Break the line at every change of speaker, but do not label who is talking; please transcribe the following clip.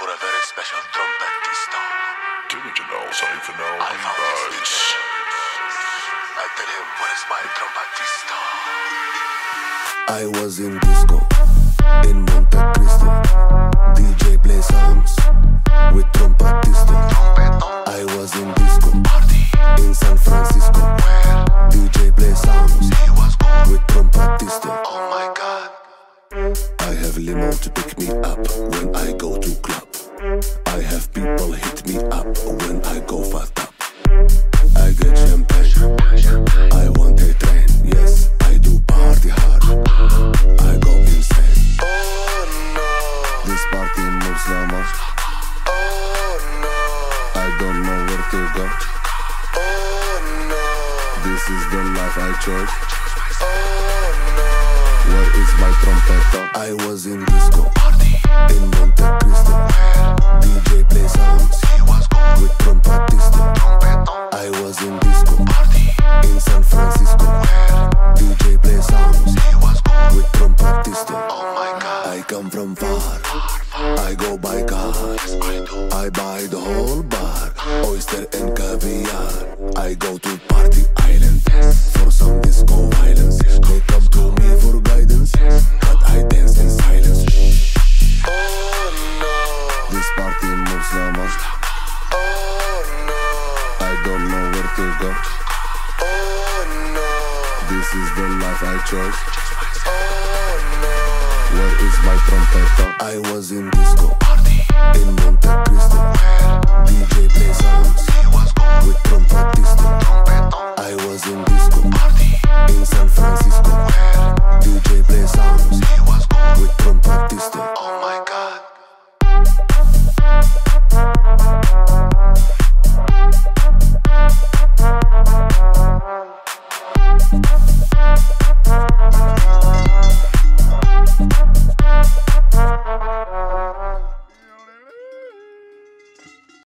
for a very special trompetisto.
Digital Siphonal
I found this
Device.
I tell him, where is my trompetisto?
I was in disco in Monte Cristo. DJ play songs with trompetisto. I was in disco in San Francisco. DJ play songs
He was
with trompetisto.
Oh my god.
I have limo to pick me up when I go to go.
Oh no.
This is the life I chose.
Oh no.
Where is my trompeta? I was in disco Party. in Monte Cristo. DJ play songs
He was good.
with
trompetisto.
I was in disco Party. in San Francisco. DJ play songs
He was good.
with trompetisto.
Oh my god.
I come from far. I go by car.
I
buy the whole bar, oyster and caviar. I go to party island for some disco violence. They come to me for guidance, but I dance in silence.
Oh no.
This party moves so much.
Oh no.
I don't know where to go.
Oh no.
This is the life I chose.
Oh no.
Where is my trompeta? I was in disco party in Monte Cristo.